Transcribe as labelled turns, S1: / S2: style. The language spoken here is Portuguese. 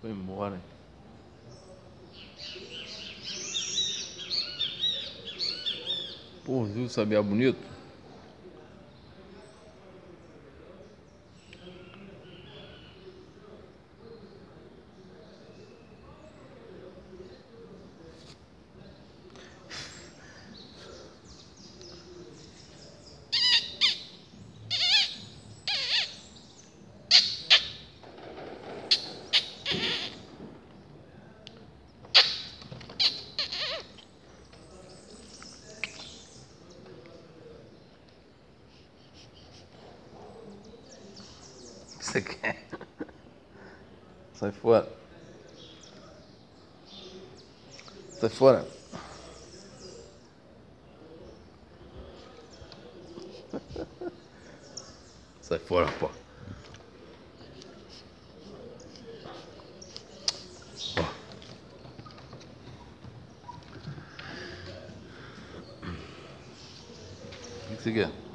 S1: Foi embora. Porra, viu o sabiá bonito? Você quer? Sai fora. Sai fora. Sai fora, pô. O que você quer?